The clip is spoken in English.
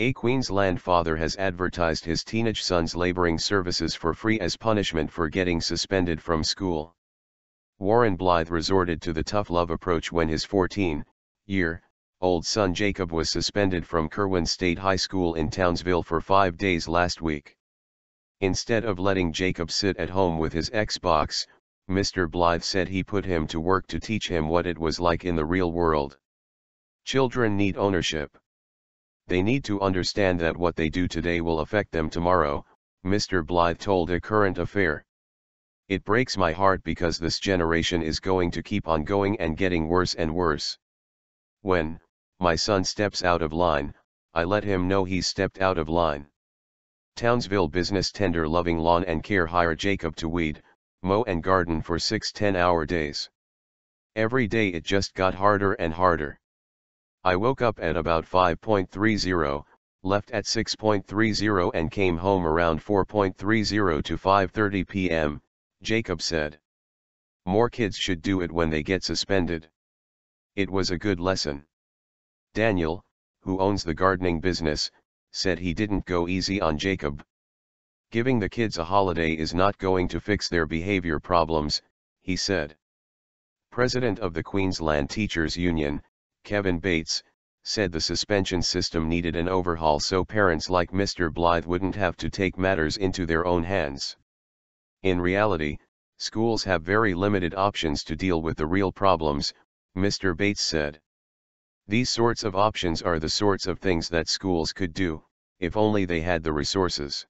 A Queensland father has advertised his teenage son's labouring services for free as punishment for getting suspended from school. Warren Blythe resorted to the tough love approach when his 14-year, old son Jacob was suspended from Kirwan State High School in Townsville for five days last week. Instead of letting Jacob sit at home with his Xbox, Mr. Blythe said he put him to work to teach him what it was like in the real world. Children need ownership. They need to understand that what they do today will affect them tomorrow, Mr. Blythe told a current affair. It breaks my heart because this generation is going to keep on going and getting worse and worse. When, my son steps out of line, I let him know he stepped out of line. Townsville business tender loving lawn and care hire Jacob to weed, mow and garden for six 10-hour days. Every day it just got harder and harder. I woke up at about 5.30, left at 6.30 and came home around 4.30 to 5.30 p.m., Jacob said. More kids should do it when they get suspended. It was a good lesson. Daniel, who owns the gardening business, said he didn't go easy on Jacob. Giving the kids a holiday is not going to fix their behavior problems, he said. President of the Queensland Teachers Union, Kevin Bates, said the suspension system needed an overhaul so parents like Mr. Blythe wouldn't have to take matters into their own hands. In reality, schools have very limited options to deal with the real problems, Mr. Bates said. These sorts of options are the sorts of things that schools could do, if only they had the resources.